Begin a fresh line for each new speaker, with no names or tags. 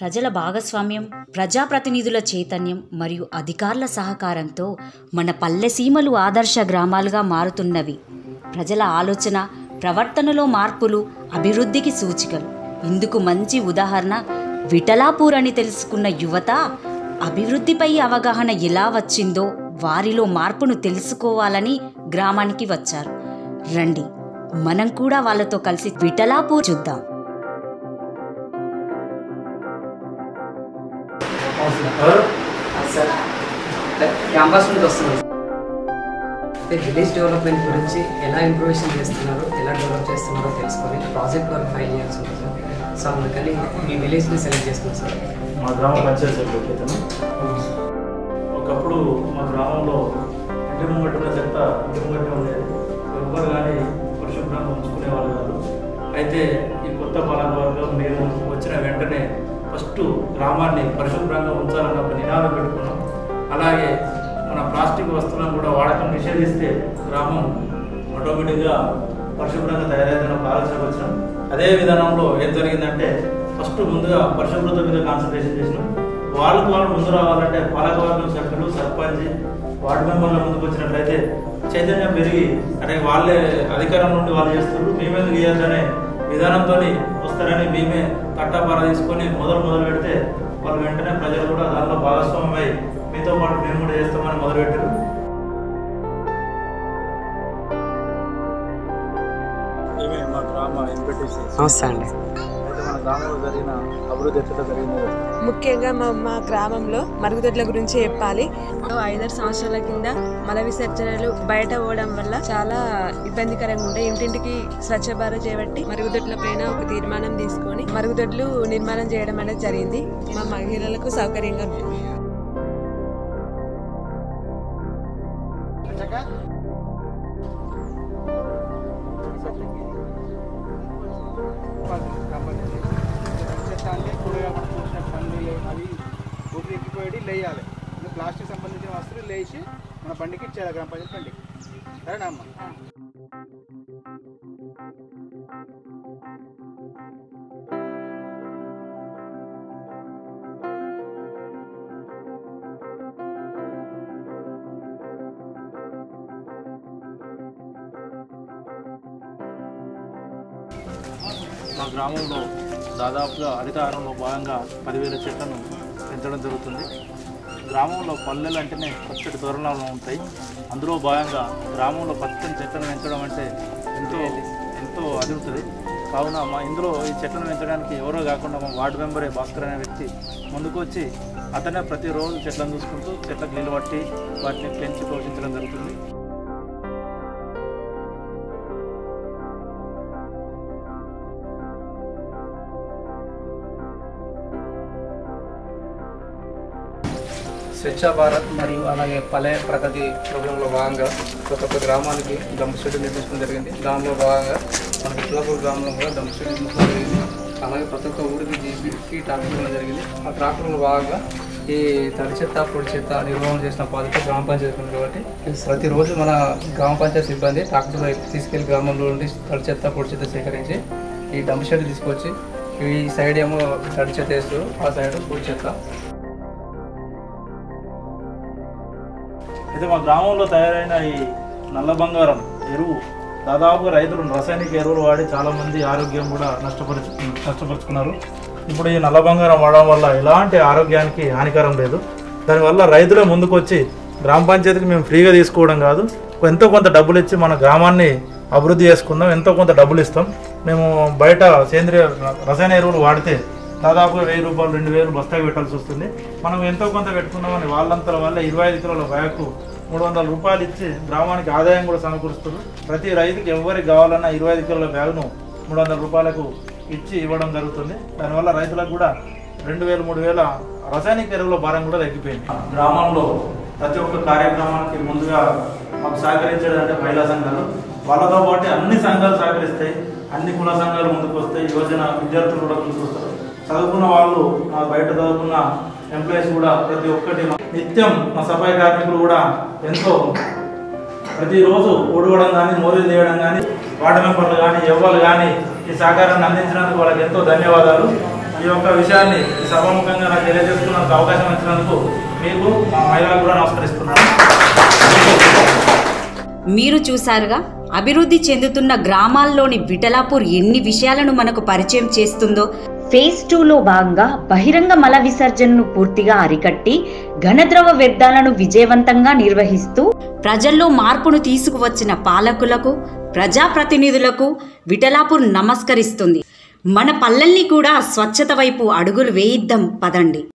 ప్రజల భాగస్వామ్యం ప్రజాప్రతినిధుల చైతన్యం మరియు అధికారుల సహకారంతో మన పల్లె సీమలు ఆదర్శ గ్రామాలుగా మారుతున్నవి. ప్రజల ఆలోచన ప్రవర్తనలో మార్పులు అభివృద్ధికి సూచికలు. ఇందుకు మంచి ఉదాహరణ విఠలాపూర్ అని తెలుసుకున్న యువత అభివృద్ధిపై అవగాహన ఎలా వచ్చిందో వారిలో మార్పును తెలుసుకోవాలని గ్రామానికి వచ్చారు. రండి మనం కూడా వాళ్ళతో కలిసి విఠలాపూర్ చూద్దాం.
సార్. క్యాంపస్ విలేజ్ డెవలప్మెంట్ గురించి ఎలా ఇంప్రూవేషన్ చేస్తున్నారు ఎలా డెవలప్ చేస్తున్నారో తెలుసుకొని ప్రాజెక్ట్ వర్క్ ఫైల్ చేయాల్సి ఉంటుంది సార్. సో అందుకని మీ విలేజ్ని సెలెక్ట్ చేసుకున్నాం సార్.
మా గ్రామ పంచాయతీ ఒకప్పుడు మా గ్రామంలో ఇంటి ముంగట ఉన్న చెత్త ఇంటి ముంగటే ఉండేది ఎవరు కానీ పరిశుభ్రంగా ఉంచుకునేవాళ్ళు కాదు. అయితే ఈ కొత్త పాలకవర్గం మేము వచ్చిన వెంటనే ఫస్ట్ గ్రామాన్ని పరిశుభ్రంగా ఉంచాలని ఒక నినాదం పెట్టుకున్నాం. అలాగే మన ప్లాస్టిక్ వస్తువులను కూడా వాడకం నిషేధిస్తే గ్రామం ఆటోమేటిక్గా పరిశుభ్రంగా తయారైందని ఒక ఆలోచన వచ్చినాం. అదే విధానంలో ఏం జరిగిందంటే ఫస్ట్ ముందుగా పరిశుభ్రత మీద కాన్సన్ట్రేషన్ చేసినాం. వాళ్ళకు వాళ్ళు ముందు రావాలంటే పాలకవర్గం సభ్యులు సర్పంచ్ వార్డు మెంబర్ల ముందుకు వచ్చినట్లయితే చైతన్యం పెరిగి అంటే వాళ్ళే అధికారం నుండి వాళ్ళు చేస్తున్నారు. మేమేందుకు చేయాలనే విధానంతో వస్తారని మేమే కట్టాపార తీసుకొని మొదలు మొదలు పెడితే వాళ్ళు వెంటనే ప్రజలు కూడా దానిలో భాగస్వామ్యమై మీతో పాటు మేము కూడా చేస్తామని మొదలుపెట్టారు
నమస్తే అండి.
ముఖ్యంగా మా మా గ్రామంలో మరుగుదొడ్ల గురించి చెప్పాలి. ఐదారు సంవత్సరాల కింద మల విసర్జనలు బయట పోవడం వల్ల చాలా ఇబ్బందికరంగా ఉండే. ఇంటింటికి స్వచ్ఛ భారత్ చేపట్టి మరుగుదొడ్ల పైన ఒక తీర్మానం తీసుకొని మరుగుదొడ్లు నిర్మాణం చేయడం అనేది జరిగింది. మా మహిళలకు సౌకర్యంగా ఉంటుంది.
అంటే కూరగా మనం చూసిన పండ్లు అవి ఊపిరి ఎక్కిపోయి లేయాలి. ఇంకా ప్లాస్టిక్ సంబంధించిన వస్తువులు లేచి మన బండికి ఇచ్చేయాలి గ్రామ పంచాయతీ బండికి సరేనా అమ్మ?
మా గ్రామంలో దాదాపుగా హరితహారంలో భాగంగా పదివేల చెట్లను పెంచడం జరుగుతుంది. గ్రామంలో పల్లెలు అంటేనే పచ్చటి తోరణాలు ఉంటాయి. అందులో భాగంగా గ్రామంలో పచ్చని చెట్లను పెంచడం అంటే ఎంతో ఎంతో అది ఉంటుంది కావున మా ఇందులో ఈ చెట్లను పెంచడానికి ఎవరో కాకుండా మా వార్డు మెంబరే భాస్కర్ అనే వ్యక్తి ముందుకు వచ్చి అతనే ప్రతిరోజు చెట్లను చూసుకుంటూ చెట్లకు నీళ్ళు పట్టి వాటిని పెంచి పోషించడం జరుగుతుంది.
స్వచ్ఛ భారత్ మరియు అలాగే పలే ప్రగతి ప్రోగ్రాంలో భాగంగా ప్రతి ఒక్క గ్రామానికి డంప్ షెడ్ నిర్మించడం జరిగింది. దానిలో భాగంగా మన విట్లాపూర్ గ్రామంలో కూడా డంప్ షెడ్ నిర్మించడం జరిగింది. అలాగే ప్రతి ఒక్క ఊరికి జీబీకి ట్రాక్టర్ ఇవ్వడం జరిగింది. ఆ ట్రాక్టర్లో భాగంగా ఈ తడి చెత్త పొడి చెత్త నిర్వహణ చేసిన బాధ్యత గ్రామ పంచాయతీ ఉంది కాబట్టి ప్రతిరోజు మన గ్రామ పంచాయతీ సిబ్బంది ట్రాక్టర్లో తీసుకెళ్ళి గ్రామంలో నుండి తడి చెత్త పొడి చెత్త సేకరించి ఈ డంప్ షెడ్ తీసుకొచ్చి ఈ సైడ్ ఏమో తడి చెత్త వేస్తారు ఆ సైడ్ పొడి చెత్త.
అయితే మా గ్రామంలో తయారైన ఈ నల్ల బంగారం ఎరువు దాదాపు రైతులు రసాయనిక ఎరువులు వాడి చాలామంది ఆరోగ్యం కూడా నష్టపరుచు నష్టపరుచుకున్నారు. ఇప్పుడు ఈ నల్ల బంగారం వాడడం వల్ల ఎలాంటి ఆరోగ్యానికి హానికరం లేదు. దానివల్ల రైతులే ముందుకొచ్చి గ్రామ పంచాయతీకి మేము ఫ్రీగా తీసుకోవడం కాదు. ఎంతో కొంత డబ్బులు ఇచ్చి మన గ్రామాన్ని అభివృద్ధి చేసుకుందాం. ఎంతో కొంత డబ్బులు ఇస్తాం. మేము బయట సేంద్రియ రసాయన ఎరువులు వాడితే దాదాపుగా వెయ్యి రూపాయలు రెండు వేలు బస్తాకి పెట్టాల్సి వస్తుంది. మనం ఎంతో కొంత పెట్టుకున్నామని వాళ్ళంతల వల్ల ఇరవై ఐదు కిలోల బ్యాగ్కు మూడు వందల రూపాయలు ఇచ్చి గ్రామానికి ఆదాయం కూడా సమకూరుస్తారు ప్రతి రైతుకి ఎవరికి కావాలన్నా ఇరవై ఐదు కిలోల బ్యాగ్ను మూడు వందల రూపాయలకు ఇచ్చి ఇవ్వడం జరుగుతుంది. దానివల్ల రైతులకు కూడా రెండు వేలు మూడు వేల రసాయనిక ఎరువుల భారం కూడా తగ్గిపోయింది. గ్రామంలో ప్రతి ఒక్క కార్యక్రమానికి ముందుగా మాకు సహకరించేది అంటే మహిళా సంఘాలు. వాళ్ళతో పాటు అన్ని సంఘాలు సహకరిస్తాయి. అన్ని కుల సంఘాలు ముందుకు వస్తాయి యువజన విద్యార్థులు కూడా ముందుకు వస్తారు చదువుకున్న వాళ్ళు మా బయట చదువుకున్న ఎంప్లాయీస్ కూడా ప్రతి ఒక్కటి నిత్యం మా సఫాయి కార్మికులు కూడా ఎంతో ప్రతిరోజు ఊడవడం కానీ మోరీలు తీయడం కానీ వార్డు మెంబర్లు కానీ ఎవ్వరు కానీ ఈ సహకారాన్ని అందించినందుకు వాళ్ళకి ఎంతో ధన్యవాదాలు. ఈ యొక్క విషయాన్ని సభాముఖంగా నాకు తెలియజేసుకున్నందుకు అవకాశం ఇచ్చినందుకు మీకు మా మహిళలకు కూడా నమస్కరిస్తున్నాను.
మీరు చూసారుగా అభివృద్ధి చెందుతున్న గ్రామాల్లోని విఠలాపూర్ ఎన్ని విషయాలను మనకు పరిచయం చేస్తుందో ఫేజ్ టూలో భాగంగా బహిరంగ మల విసర్జనను పూర్తిగా అరికట్టి ఘనద్రవ వ్యర్థాలను విజయవంతంగా నిర్వహిస్తూ ప్రజల్లో మార్పును తీసుకువచ్చిన పాలకులకు ప్రజాప్రతినిధులకు విఠలాపూర్ నమస్కరిస్తుంది. మన పల్లెల్ని కూడా స్వచ్ఛత వైపు అడుగులు వేయిద్దాం పదండి.